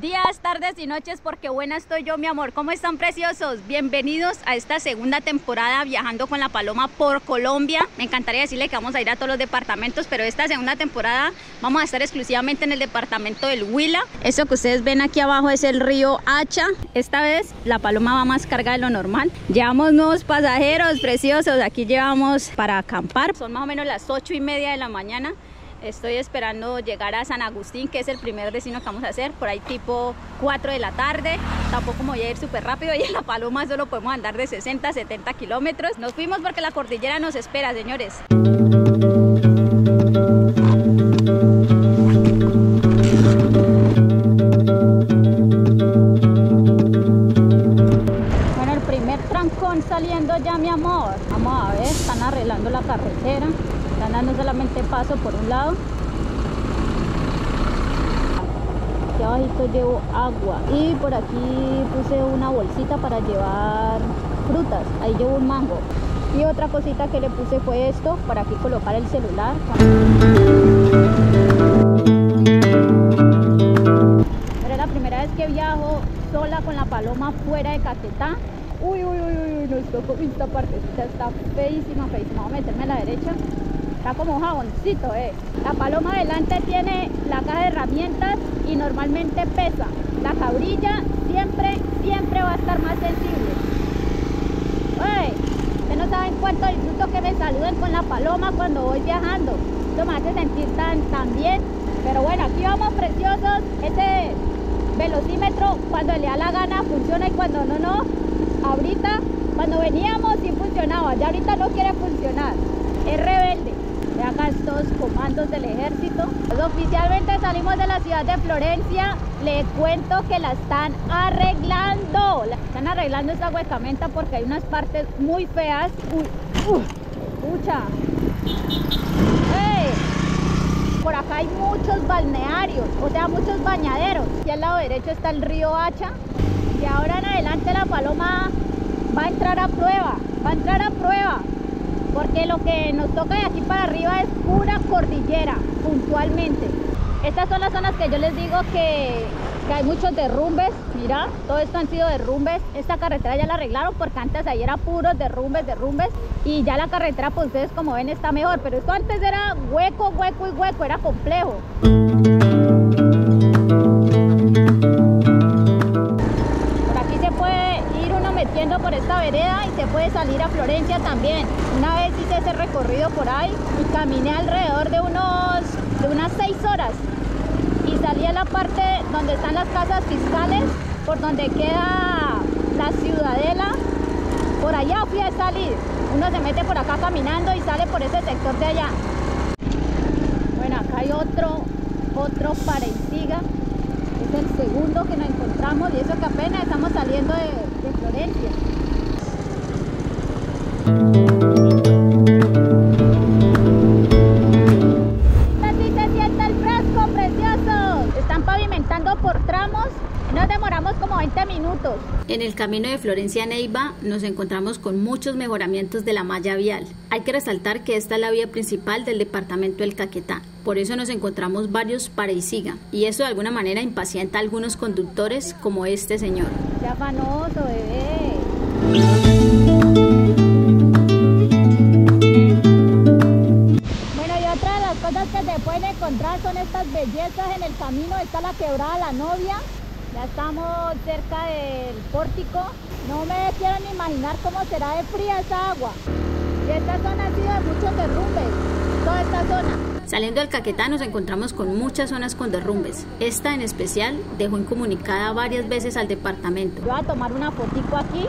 Días, tardes y noches, porque buena estoy yo, mi amor. ¿Cómo están preciosos? Bienvenidos a esta segunda temporada viajando con la Paloma por Colombia. Me encantaría decirle que vamos a ir a todos los departamentos, pero esta segunda temporada vamos a estar exclusivamente en el departamento del Huila. Eso que ustedes ven aquí abajo es el río Hacha. Esta vez la Paloma va más cargada de lo normal. Llevamos nuevos pasajeros preciosos. Aquí llevamos para acampar. Son más o menos las ocho y media de la mañana. Estoy esperando llegar a San Agustín, que es el primer destino que vamos a hacer, por ahí tipo 4 de la tarde. Tampoco me voy a ir súper rápido y en La Paloma solo podemos andar de 60 70 kilómetros. Nos fuimos porque la cordillera nos espera, señores. Bueno, el primer trancón saliendo ya, mi amor. Vamos a ver, están arreglando la carretera. Dando solamente paso por un lado. Aquí abajito llevo agua. Y por aquí puse una bolsita para llevar frutas. Ahí llevo un mango. Y otra cosita que le puse fue esto, para aquí colocar el celular. Pero la primera vez que viajo sola con la paloma fuera de Caquetá. Uy, uy, uy, uy, nos tocó esta partecita, está feísima, feísima. Vamos a meterme a la derecha como un jaboncito, eh. La paloma adelante tiene la caja de herramientas y normalmente pesa. La cabrilla siempre, siempre va a estar más sensible. ustedes no saben cuánto disfruto que me saluden con la paloma cuando voy viajando. Esto me hace sentir tan, tan bien. Pero bueno, aquí vamos preciosos. Este velocímetro cuando le da la gana funciona y cuando no, no. Ahorita, cuando veníamos sí funcionaba, ya ahorita no quiere funcionar. Es rebelde de acá estos comandos del ejército. Oficialmente salimos de la ciudad de Florencia. Le cuento que la están arreglando. La están arreglando esta huecamenta porque hay unas partes muy feas. Uy. Por acá hay muchos balnearios, o sea, muchos bañaderos. Aquí al lado derecho está el río Hacha. Y ahora en adelante la paloma va a entrar a prueba. Va a entrar a prueba porque lo que nos toca de aquí para arriba es pura cordillera, puntualmente. Estas son las zonas que yo les digo que, hay muchos derrumbes, mira, todo esto han sido derrumbes. Esta carretera ya la arreglaron porque antes ahí era puros derrumbes, derrumbes. Y ya la carretera, pues ustedes como ven, está mejor. Pero esto antes era hueco, hueco y hueco, era complejo. Por esta vereda y se puede salir a Florencia también. Una vez hice ese recorrido por ahí y caminé alrededor de, unos, de unas 6 horas y salí a la parte donde están las casas fiscales, por donde queda la ciudadela. Por allá fui a salir. Uno se mete por acá caminando y sale por ese sector de allá. Bueno, acá hay otro, otro siga Es el segundo que nos encontramos y eso que apenas estamos saliendo de, Florencia. Así se siente el fresco, precioso. Están pavimentando por tramos. Nos demoramos como 20 minutos. En el camino de Florencia a Neiva nos encontramos con muchos mejoramientos de la malla vial. Hay que resaltar que esta es la vía principal del departamento del Caquetá. Por eso nos encontramos varios para y siga. Y eso de alguna manera impacienta a algunos conductores como este señor. Ya fanoso, bebé. Encontrar son estas bellezas en el camino. Está la quebrada La Novia. Ya estamos cerca del pórtico. No me quiero ni imaginar cómo será de fría esa agua. Y esta zona ha sido de muchos derrumbes. Toda esta zona. Saliendo del Caquetá nos encontramos con muchas zonas con derrumbes. Esta en especial dejó incomunicada varias veces al departamento. Voy a tomar una fotico aquí.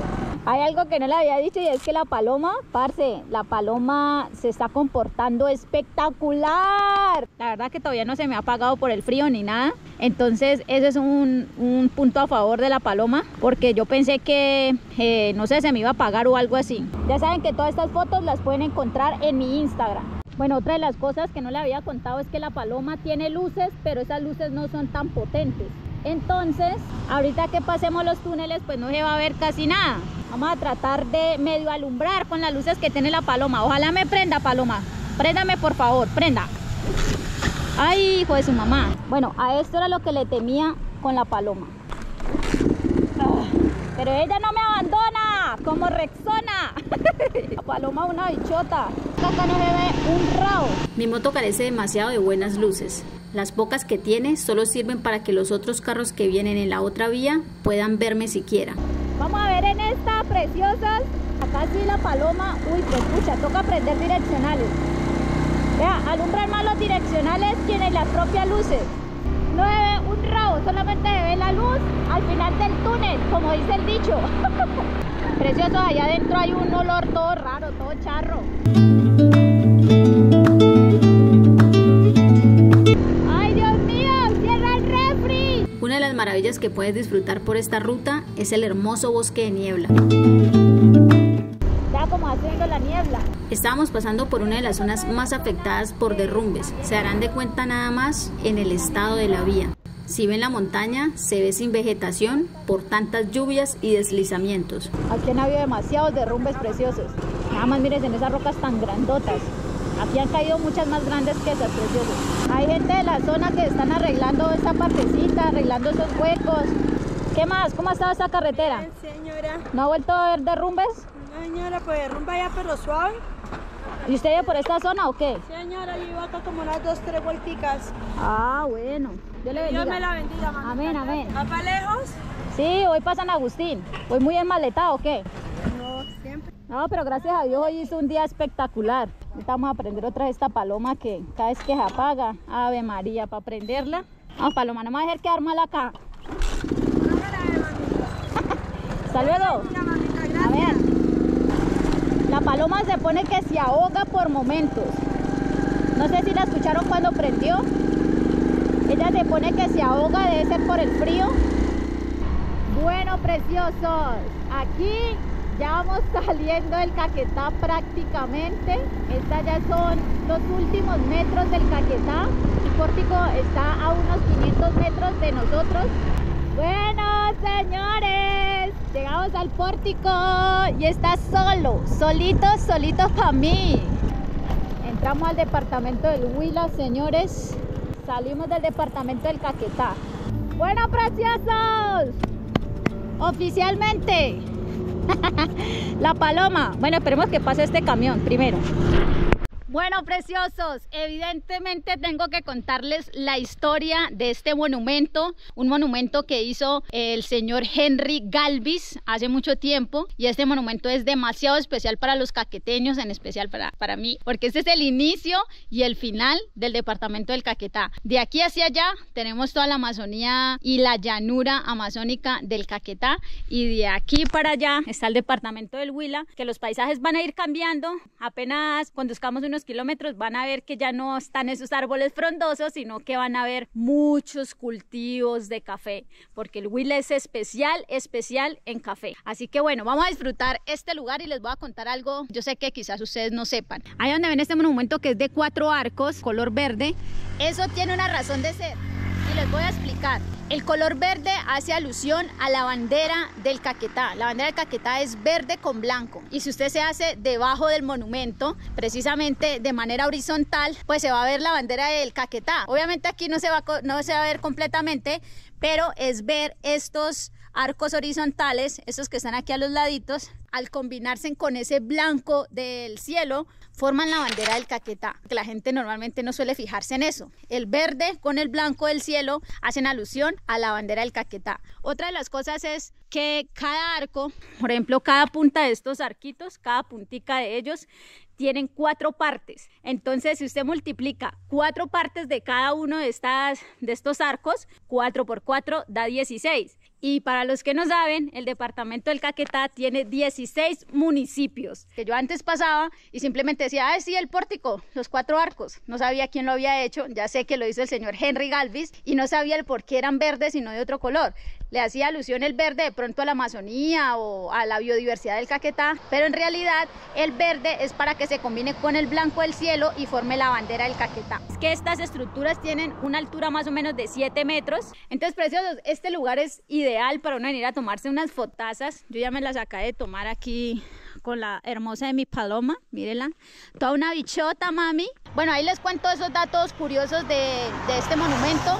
Hay algo que no le había dicho y es que la paloma, parce, la paloma se está comportando espectacular. La verdad que todavía no se me ha apagado por el frío ni nada. Entonces ese es un, un punto a favor de la paloma porque yo pensé que, eh, no sé, se me iba a apagar o algo así. Ya saben que todas estas fotos las pueden encontrar en mi Instagram. Bueno, otra de las cosas que no le había contado es que la paloma tiene luces, pero esas luces no son tan potentes. Entonces, ahorita que pasemos los túneles, pues no se va a ver casi nada. Vamos a tratar de medio alumbrar con las luces que tiene la paloma. Ojalá me prenda, paloma. Préndame, por favor, prenda. Ay, hijo de su mamá. Bueno, a esto era lo que le temía con la paloma. Ah, pero ella no me como Rexona. la paloma una bichota. Acá no ve un rabo. Mi moto carece demasiado de buenas luces. Las pocas que tiene solo sirven para que los otros carros que vienen en la otra vía puedan verme siquiera. Vamos a ver en esta, preciosas. Acá sí la paloma. Uy, pues escucha, toca prender direccionales. Vea, alumbran más los direccionales que en las propias luces. No se ve un rabo, solamente se ve la luz al final del túnel, como dice el dicho. Precioso, allá adentro hay un olor todo raro, todo charro. maravillas que puedes disfrutar por esta ruta es el hermoso bosque de niebla. Ya como haciendo la niebla. Estamos pasando por una de las zonas más afectadas por derrumbes. Se darán de cuenta nada más en el estado de la vía. Si ven la montaña, se ve sin vegetación por tantas lluvias y deslizamientos. Aquí han habido demasiados derrumbes preciosos. Nada más miren en esas rocas tan grandotas. Aquí han caído muchas más grandes que esas, preciosas. Hay gente de la zona que están arreglando esta partecita, arreglando esos huecos. ¿Qué más? ¿Cómo ha estado esta carretera? Bien, señora. ¿No ha vuelto a haber derrumbes? No, señora, pues derrumba ya, pero suave. ¿Y usted vive por esta zona o qué? Señora, yo vivo acá como unas dos, tres vuelticas. Ah, bueno. Dios le bendiga. Dios me la bendiga, mamá. Amén, amén. ¿Va para lejos? Sí, hoy pasa San Agustín. ¿Voy muy enmaletado o qué? No, siempre. No, pero gracias a Dios hoy hizo un día espectacular. Vamos a aprender otra vez esta paloma que cada vez que se apaga, Ave María, para prenderla. No, paloma, no me va a dejar quedar mal acá. Hasta luego. A ver. La paloma se pone que se ahoga por momentos. No sé si la escucharon cuando prendió. Ella se pone que se ahoga, debe ser por el frío. Bueno, preciosos. Aquí ya vamos saliendo del Caquetá prácticamente. Estas ya son los últimos metros del Caquetá. El pórtico está a unos 500 metros de nosotros. Bueno, señores, llegamos al pórtico y está solo, solito, solito para mí. Entramos al departamento del Huila, señores. Salimos del departamento del Caquetá. Bueno, preciosos, oficialmente la paloma. Bueno, esperemos que pase este camión primero. Bueno, preciosos, evidentemente tengo que contarles la historia de este monumento, un monumento que hizo el señor Henry Galvis hace mucho tiempo y este monumento es demasiado especial para los caqueteños, en especial para, para mí, porque este es el inicio y el final del departamento del Caquetá. De aquí hacia allá tenemos toda la Amazonía y la llanura amazónica del Caquetá y de aquí para allá está el departamento del Huila, que los paisajes van a ir cambiando apenas conduzcamos unos kilómetros van a ver que ya no están esos árboles frondosos, sino que van a ver muchos cultivos de café, porque el Huila es especial, especial en café. Así que bueno, vamos a disfrutar este lugar y les voy a contar algo, yo sé que quizás ustedes no sepan. Ahí donde ven este monumento que es de cuatro arcos, color verde, eso tiene una razón de ser y les voy a explicar. El color verde hace alusión a la bandera del Caquetá. La bandera del Caquetá es verde con blanco. Y si usted se hace debajo del monumento, precisamente de manera horizontal, pues se va a ver la bandera del Caquetá. Obviamente aquí no se va, no se va a ver completamente, pero es ver estos arcos horizontales, estos que están aquí a los laditos, al combinarse con ese blanco del cielo, forman la bandera del Caquetá. Que la gente normalmente no suele fijarse en eso. El verde con el blanco del cielo hacen alusión a la bandera del Caquetá. Otra de las cosas es que cada arco, por ejemplo, cada punta de estos arquitos, cada puntica de ellos, tienen cuatro partes. Entonces, si usted multiplica cuatro partes de cada uno de, estas, de estos arcos, 4 por 4 da 16. Y para los que no saben, el departamento del Caquetá tiene 16 municipios. Que yo antes pasaba y simplemente decía, ah, sí, el pórtico, los cuatro arcos. No sabía quién lo había hecho, ya sé que lo hizo el señor Henry Galvis y no sabía el por qué eran verdes y no de otro color. Le hacía alusión el verde de pronto a la Amazonía o a la biodiversidad del Caquetá, pero en realidad el verde es para que se combine con el blanco del cielo y forme la bandera del Caquetá. Es que estas estructuras tienen una altura más o menos de 7 metros. Entonces, preciosos, este lugar es ideal para uno venir a tomarse unas fotazas. Yo ya me las acabé de tomar aquí con la hermosa de mi paloma, mírenla. Toda una bichota, mami. Bueno, ahí les cuento esos datos curiosos de este monumento.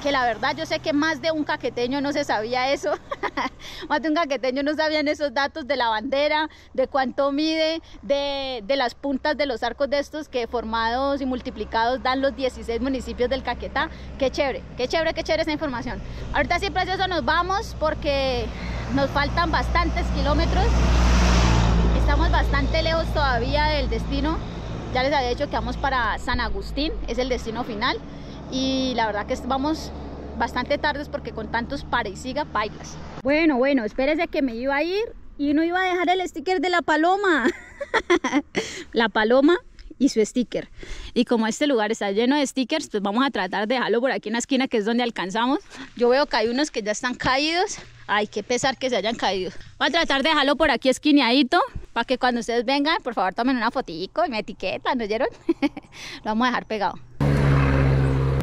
Que la verdad yo sé que más de un caqueteño no se sabía eso, más de un caqueteño no sabían esos datos de la bandera, de cuánto mide, de, de, las puntas de los arcos de estos que formados y multiplicados dan los 16 municipios del Caquetá. Qué chévere, qué chévere, qué chévere esa información. Ahorita sí, precioso, nos vamos porque nos faltan bastantes kilómetros. Estamos bastante lejos todavía del destino. Ya les había dicho que vamos para San Agustín, es el destino final y la verdad que vamos bastante tardes porque con tantos pare y siga bailas. Bueno, bueno, espérese que me iba a ir y no iba a dejar el sticker de la paloma. la paloma y su sticker. Y como este lugar está lleno de stickers, pues vamos a tratar de dejarlo por aquí en la esquina que es donde alcanzamos. Yo veo que hay unos que ya están caídos. Ay, qué pesar que se hayan caído. Voy a tratar de dejarlo por aquí esquineadito para que cuando ustedes vengan, por favor tomen una fotico y me etiquetan, ¿no oyeron? Lo vamos a dejar pegado.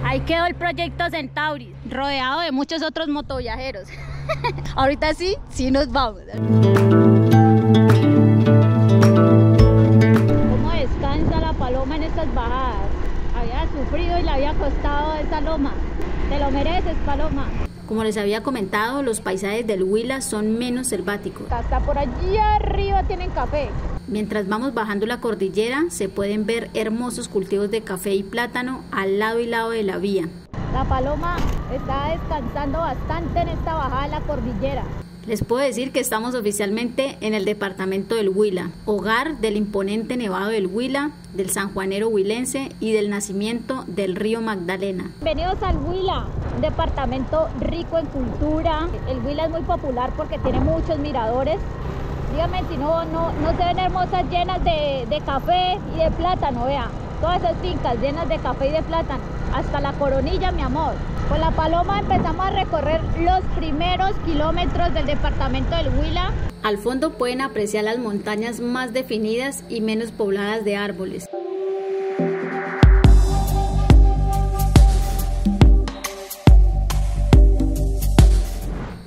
Ahí quedó el proyecto Centauri, rodeado de muchos otros motoviajeros. Ahorita sí, sí nos vamos. ¿Cómo descansa la paloma en estas bajadas? Había sufrido y le había costado esa loma. Te lo mereces, paloma. Como les había comentado, los paisajes del Huila son menos selváticos. Hasta por allí arriba tienen café. Mientras vamos bajando la cordillera se pueden ver hermosos cultivos de café y plátano al lado y lado de la vía. La paloma está descansando bastante en esta bajada de la cordillera. Les puedo decir que estamos oficialmente en el departamento del Huila, hogar del imponente nevado del Huila, del sanjuanero huilense y del nacimiento del río Magdalena. Bienvenidos al Huila, un departamento rico en cultura. El Huila es muy popular porque tiene muchos miradores si no, no, no se ven hermosas llenas de, de café y de plátano, vea. Todas esas fincas llenas de café y de plátano. Hasta la coronilla, mi amor. Con la paloma empezamos a recorrer los primeros kilómetros del departamento del Huila. Al fondo pueden apreciar las montañas más definidas y menos pobladas de árboles.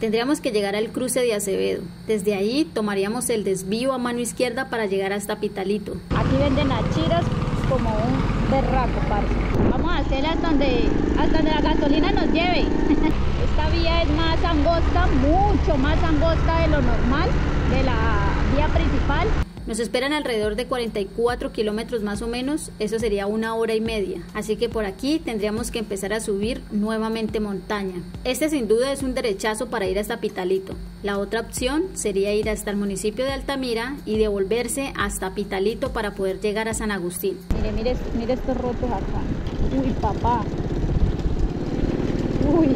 Tendríamos que llegar al cruce de Acevedo. Desde ahí tomaríamos el desvío a mano izquierda para llegar hasta Pitalito. Aquí venden achiras como un berraco, parce. Vamos a hacer donde, hasta donde la gasolina nos lleve. Esta vía es más angosta, mucho más angosta de lo normal, de la vía principal. Nos esperan alrededor de 44 kilómetros más o menos, eso sería una hora y media, así que por aquí tendríamos que empezar a subir nuevamente montaña. Este sin duda es un derechazo para ir hasta Pitalito. La otra opción sería ir hasta el municipio de Altamira y devolverse hasta Pitalito para poder llegar a San Agustín. Mire, mire, mire estos rotos acá. Uy, papá. Uy.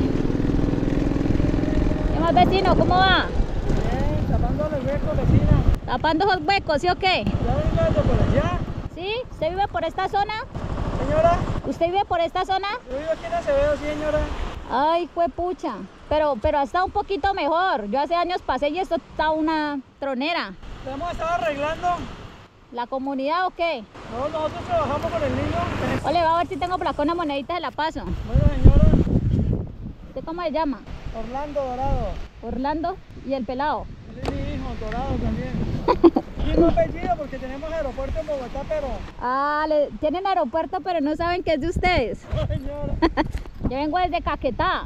¿Qué más vecino? ¿Cómo va? Bien, tapando los huecos, vecina. ¿Tapando esos huecos, sí o qué? ¿Ya vive por allá? ¿Sí? ¿Usted vive por esta zona? Señora, ¿Usted vive por esta zona? yo vivo aquí en Acevedo, sí, señora. Ay, fue pucha. Pero, pero ha estado un poquito mejor. Yo hace años pasé y esto está una tronera. ¿Lo hemos estado arreglando? ¿La comunidad o qué? No, nosotros trabajamos con el niño. Ole, va a ver si tengo por acá una monedita de la paso. Bueno, señora, ¿Usted cómo se llama? Orlando Dorado. Orlando y el pelado. Él es mi hijo, Dorado también. No apellido porque tenemos aeropuerto en Bogotá, pero... Ah, le- tienen aeropuerto pero no saben que es de ustedes. Señora. Yo vengo desde Caquetá.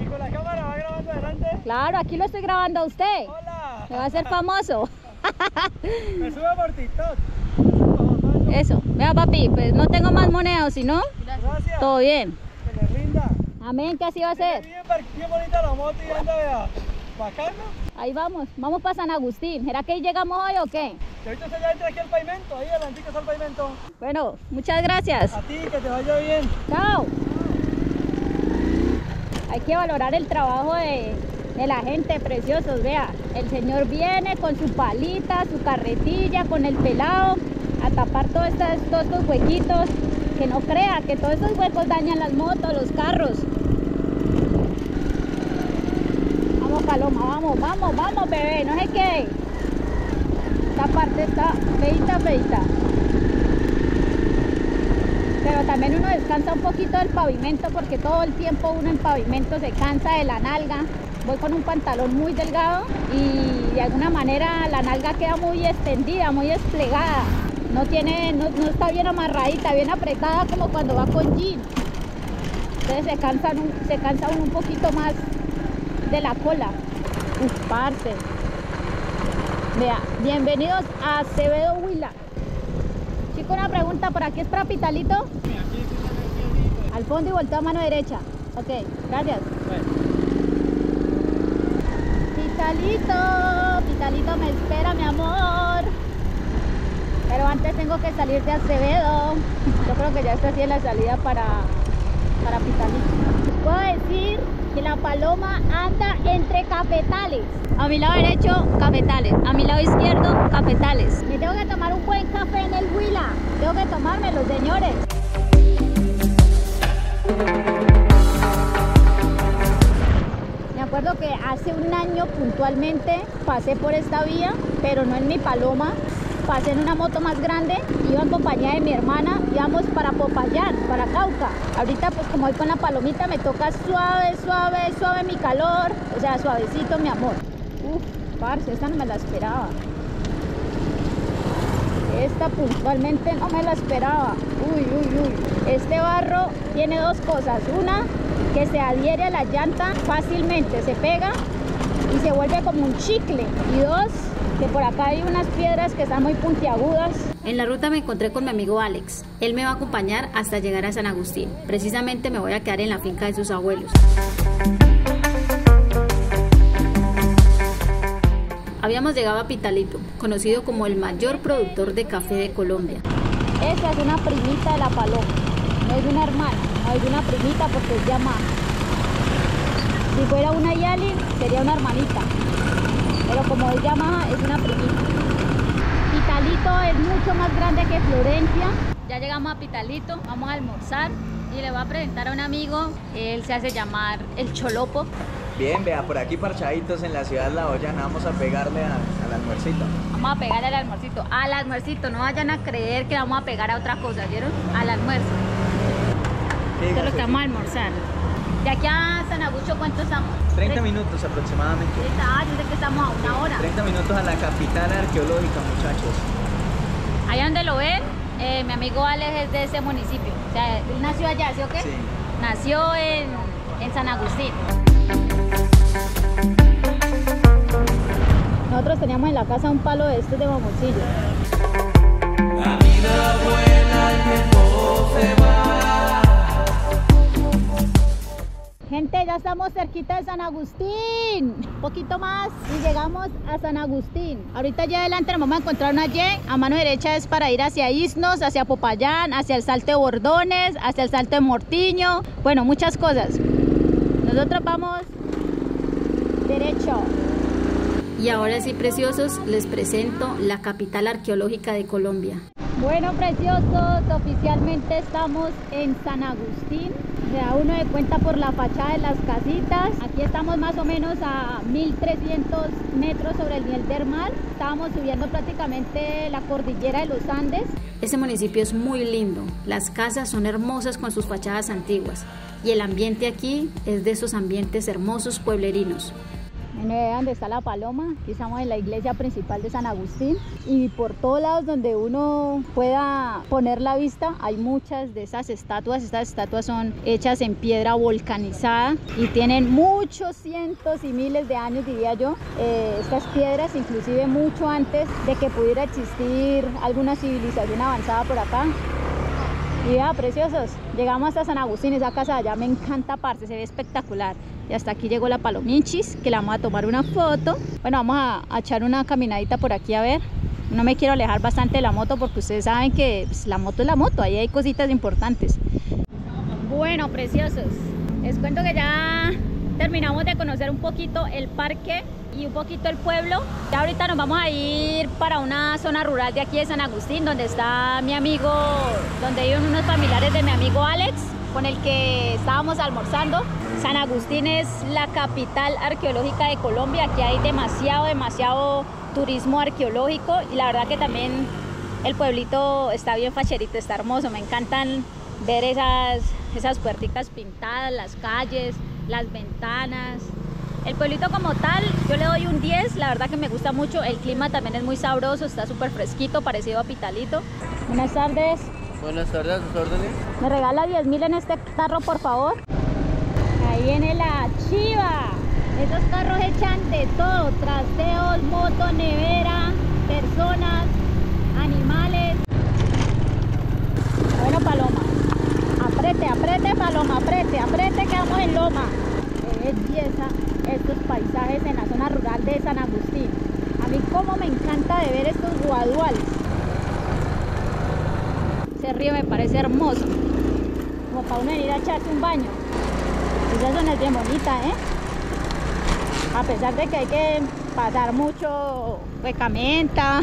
Y con la cámara va grabando adelante. Claro, aquí lo estoy grabando a usted. Hola. Me va a hacer famoso. Me sube por TikTok. Eso. Vea, papi, pues no tengo más monedas, si no, Gracias. todo bien. Que le rinda. Amén, que así va a ser. Bien, bien bonita la moto y anda, vea. Bacano. Ahí vamos, vamos para San Agustín. ¿Será que ahí llegamos hoy o qué? Y ahorita se ya entra aquí al pavimento. Ahí adelante está el pavimento. Bueno, muchas gracias. A ti, que te vaya bien. Chao. Hay que valorar el trabajo de, de la gente, preciosos. Vea, el señor viene con su palita, su carretilla, con el pelado, a tapar todos estos, todos estos huequitos. Que no crea que todos estos huecos dañan las motos, los carros. Vamos, Paloma, vamos, vamos, vamos, bebé, no sé qué. Esta parte está feita, feita. Pero también uno descansa un poquito del pavimento porque todo el tiempo uno en pavimento se cansa de la nalga. Voy con un pantalón muy delgado y de alguna manera la nalga queda muy extendida, muy desplegada. No tiene, no, no está bien amarradita, bien apretada como cuando va con jean. Entonces se cansan un, se cansa uno un poquito más de la cola. Uf, parce. Vea, bienvenidos a Acevedo Huila. Chico, una pregunta, ¿por aquí es para Pitalito? Al fondo y volteo a mano derecha. Ok, gracias. Pitalito, Pitalito me espera, mi amor. Pero antes tengo que salir de Acevedo. Yo creo que ya está así en la salida para, para Pitalito. Les puedo decir que la paloma anda entre cafetales. A mi lado derecho, cafetales. A mi lado izquierdo, cafetales. Me tengo que tomar un buen café en el Huila. Tengo que tomármelo, señores. Me acuerdo que hace un año puntualmente pasé por esta vía, pero no en mi paloma, pasé en una moto más grande, iba en compañía de mi hermana, íbamos para Popayán, para Cauca. Ahorita pues como voy con la palomita me toca suave, suave, suave mi calor, o sea, suavecito mi amor. Uf, parce, esta no me la esperaba. Esta puntualmente no me la esperaba. Uy, uy, uy. Este barro tiene dos cosas. Una, que se adhiere a la llanta fácilmente, se pega y se vuelve como un chicle. Y dos, que por acá hay unas piedras que están muy puntiagudas. En la ruta me encontré con mi amigo Alex. Él me va a acompañar hasta llegar a San Agustín. Precisamente me voy a quedar en la finca de sus abuelos. Habíamos llegado a Pitalito, conocido como el mayor productor de café de Colombia. Esta es una primita de la paloma, no es una hermana, no es una primita porque es Yamaha. Si fuera una Yali, sería una hermanita, pero como es Yamaha, es una primita. Pitalito es mucho más grande que Florencia. Ya llegamos a Pitalito, vamos a almorzar y le voy a presentar a un amigo, él se hace llamar el Cholopo. Bien, vea, por aquí parchaditos en la ciudad La Hoyana, vamos a pegarle a- al almuercito. Vamos a pegar al almuercito, al almuercito, no vayan a creer que vamos a pegar a otra cosa, ¿vieron? Al almuerzo. Esto es lo que vamos a almorzar. De aquí a San Agustín, ¿cuánto estamos? 30 minutos aproximadamente. Ah, yo sé que estamos a una hora. 30 minutos a la capital arqueológica, muchachos. Allá donde lo ven, eh, mi amigo Alex es de ese municipio. O sea, él nació allá, ¿sí o qué? Sí. Nació en, en San Agustín. Nosotros teníamos en la casa un palo de estos de mamoncillo. Gente, ya estamos cerquita de San Agustín. Un poquito más y llegamos a San Agustín. Ahorita ya adelante nos vamos a encontrar una Y. A mano derecha es para ir hacia Isnos, hacia Popayán, hacia el Salto de Bordones, hacia el Salto de Mortiño. Bueno, muchas cosas. Nosotros vamos derecho. Y ahora sí, preciosos, les presento la capital arqueológica de Colombia. Bueno, preciosos, oficialmente estamos en San Agustín. Se uno de cuenta por la fachada de las casitas. Aquí estamos más o menos a 1300 metros sobre el nivel del mar. Estábamos subiendo prácticamente la cordillera de los Andes. Ese municipio es muy lindo, las casas son hermosas con sus fachadas antiguas y el ambiente aquí es de esos ambientes hermosos pueblerinos. Vean dónde está la paloma. Aquí estamos en la iglesia principal de San Agustín. Y por todos lados donde uno pueda poner la vista, hay muchas de esas estatuas. Estas estatuas son hechas en piedra volcanizada y tienen muchos cientos y miles de años, diría yo. Eh, estas piedras, inclusive mucho antes de que pudiera existir alguna civilización avanzada por acá. Y vea, preciosos, llegamos hasta San Agustín, esa casa de allá me encanta parce, se ve espectacular. Y hasta aquí llegó la Palominchis, que la vamos a tomar una foto. Bueno, vamos a, echar una caminadita por aquí a ver. No me quiero alejar bastante de la moto porque ustedes saben que pues, la moto es la moto, ahí hay cositas importantes. Bueno, preciosos, les cuento que ya terminamos de conocer un poquito el parque y un poquito el pueblo. Ya ahorita nos vamos a ir para una zona rural de aquí de San Agustín, donde está mi amigo, donde viven unos familiares de mi amigo Alex, con el que estábamos almorzando. San Agustín es la capital arqueológica de Colombia. Aquí hay demasiado, demasiado turismo arqueológico y la verdad que también el pueblito está bien facherito, está hermoso. Me encantan ver esas, esas puerticas pintadas, las calles, las ventanas. El pueblito como tal, yo le doy un 10, la verdad que me gusta mucho. El clima también es muy sabroso, está súper fresquito, parecido a Pitalito. Buenas tardes. Buenas tardes, sus órdenes. ¿Me regala 10 mil en este carro, por favor? Ahí viene la chiva. Esos carros echan de todo, trasteos, moto, nevera, personas, animales. Bueno, Paloma, aprete, aprete, Paloma, aprete, aprete que vamos en Loma. Qué belleza estos paisajes en la zona rural de San Agustín. A mí como me encanta de ver estos guaduales. Río me parece hermoso, como para uno venir a echarse un baño. Esa zona es bien bonita, ¿eh? A pesar de que hay que pasar mucho recamenta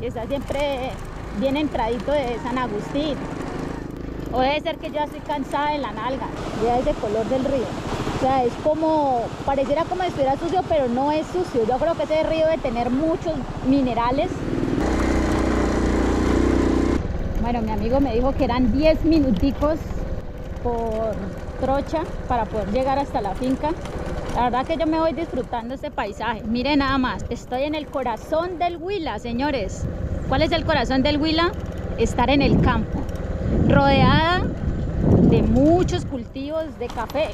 y está siempre bien entradito de San Agustín. O debe ser que ya estoy cansada de la nalga, ya ese color del río. O sea, es como, pareciera como si estuviera sucio, pero no es sucio. Yo creo que ese río debe tener muchos minerales. Bueno, mi amigo me dijo que eran 10 minuticos por trocha para poder llegar hasta la finca. La verdad que yo me voy disfrutando este paisaje. Miren nada más, estoy en el corazón del Huila, señores. ¿Cuál es el corazón del Huila? Estar en el campo, rodeada de muchos cultivos de café.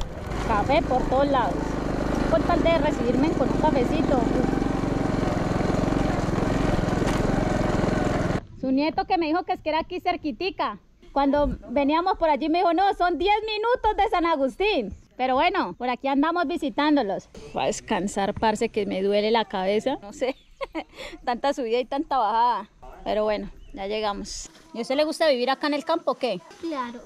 Café por todos lados. Con tal de recibirme con un cafecito. Su nieto que me dijo que es que era aquí cerquitica. Cuando veníamos por allí me dijo, no, son 10 minutos de San Agustín. Pero bueno, por aquí andamos visitándolos. Voy a descansar, parce, que me duele la cabeza. No sé, tanta subida y tanta bajada. Pero bueno, ya llegamos. ¿Y a usted le gusta vivir acá en el campo o qué? Claro.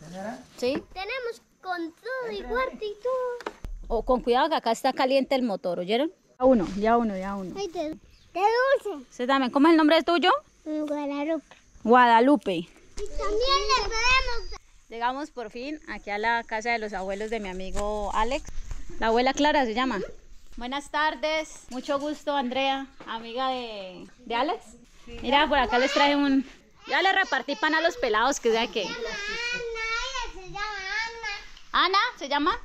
¿Sí? Tenemos con todo y cuarto y todo. O con cuidado que acá está caliente el motor, ¿oyeron? Ya uno, ya uno, ya uno. Ay, de, de dulce. ¿Usted también? ¿Cómo es el nombre tuyo? Guadalupe. Guadalupe. Y también le podemos Llegamos por fin aquí a la casa de los abuelos de mi amigo Alex. La abuela Clara se llama. Buenas tardes, mucho gusto Andrea, amiga de, de Alex. Mira, por acá les traje un... Ya le repartí pan a los pelados, que sea que... Ana, ella se llama Ana. ¿Ana se llama?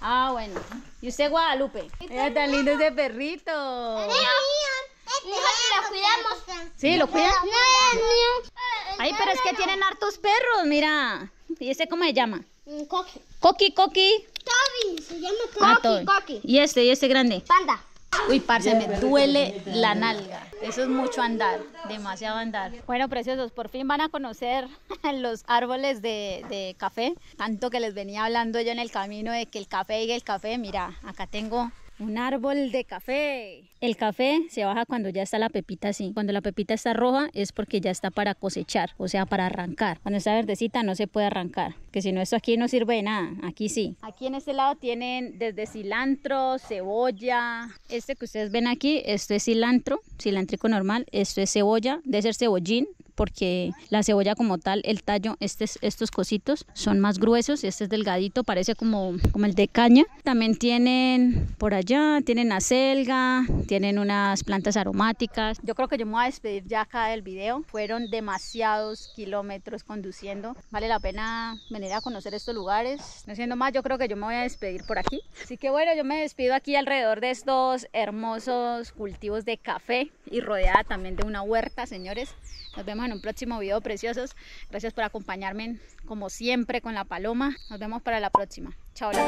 Ah, bueno. ¿Y usted Guadalupe? Mira tan lindo ese perrito. Es mío. Dijo que lo cuidamos. Sí, lo cuida. No es mío. Ay, pero es que tienen hartos perros, mira. ¿Y este cómo se llama? Un coqui. Coqui, coqui. Toby, se llama Ah, Coqui. todo. Coqui. Y este, y este grande. Panda. Uy, parce, me duele la nalga. Eso es mucho andar, demasiado andar. Bueno, preciosos, por fin van a conocer los árboles de, de café. Tanto que les venía hablando yo en el camino de que el café y el café. Mira, acá tengo un árbol de café. El café se baja cuando ya está la pepita así. Cuando la pepita está roja es porque ya está para cosechar, o sea, para arrancar. Cuando está verdecita no se puede arrancar, que si no esto aquí no sirve de nada. Aquí sí. Aquí en este lado tienen desde cilantro, cebolla. Este que ustedes ven aquí, esto es cilantro, cilántrico normal. Esto es cebolla, debe ser cebollín, porque la cebolla como tal, el tallo, estes- estos cositos son más gruesos, este es delgadito, parece como, como el de caña. También tienen por allá, tienen acelga, tienen unas plantas aromáticas. Yo creo que yo me voy a despedir ya acá del video. Fueron demasiados kilómetros conduciendo. Vale la pena venir a conocer estos lugares. No siendo más, yo creo que yo me voy a despedir por aquí. Así que bueno, yo me despido aquí alrededor de estos hermosos cultivos de café y rodeada también de una huerta, señores. Nos vemos en un próximo video, preciosos. Gracias por acompañarme como siempre con la paloma. Nos vemos para la próxima. Chao, la